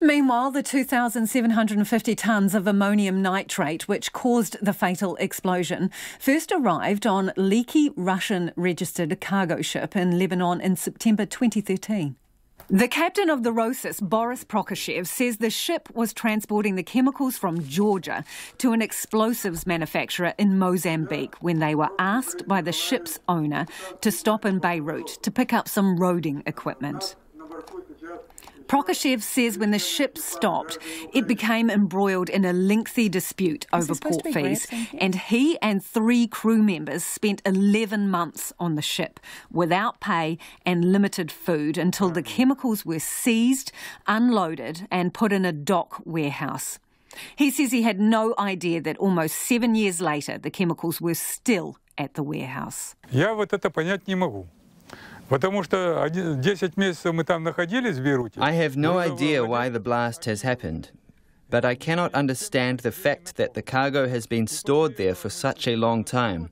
Meanwhile, the 2,750 tonnes of ammonium nitrate, which caused the fatal explosion, first arrived on leaky Russian registered cargo ship in Lebanon in September 2013. The captain of the Rhosus, Boris Prokoshev, says the ship was transporting the chemicals from Georgia to an explosives manufacturer in Mozambique when they were asked by the ship's owner to stop in Beirut to pick up some roading equipment. Prokoshev says when the ship stopped, it became embroiled in a lengthy dispute over port fees. And he and three crew members spent 11 months on the ship without pay and limited food until the chemicals were seized, unloaded, and put in a dock warehouse. He says he had no idea that almost seven years later the chemicals were still at the warehouse. Я вот это понять не могу. Потому что 10 месяцев мы там находились в Бейруте. I have no idea why the blast has happened, but I cannot understand the fact that the cargo has been stored there for such a long time.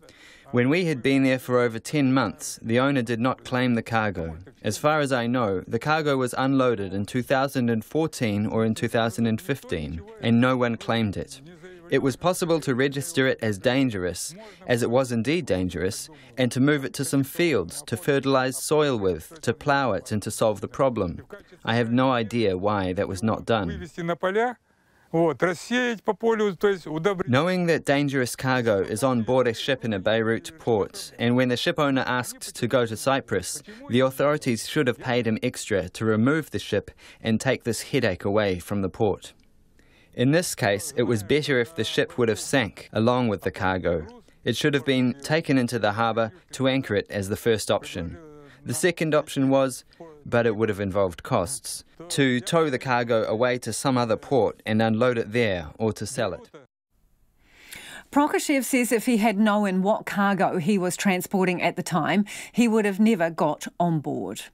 When we had been there for over 10 months, the owner did not claim the cargo. As far as I know, the cargo was unloaded in 2014 or in 2015, and no one claimed it. It was possible to register it as dangerous, as it was indeed dangerous, and to move it to some fields to fertilize soil with, to plough it, and to solve the problem. I have no idea why that was not done. Knowing that dangerous cargo is on board a ship in a Beirut port, and when the ship owner asked to go to Cyprus, the authorities should have paid him extra to remove the ship and take this headache away from the port. In this case, it was better if the ship would have sank along with the cargo. It should have been taken into the harbour to anchor it as the first option. The second option was, but it would have involved costs, to tow the cargo away to some other port and unload it there or to sell it. Prokoshev says if he had known what cargo he was transporting at the time, he would have never got on board.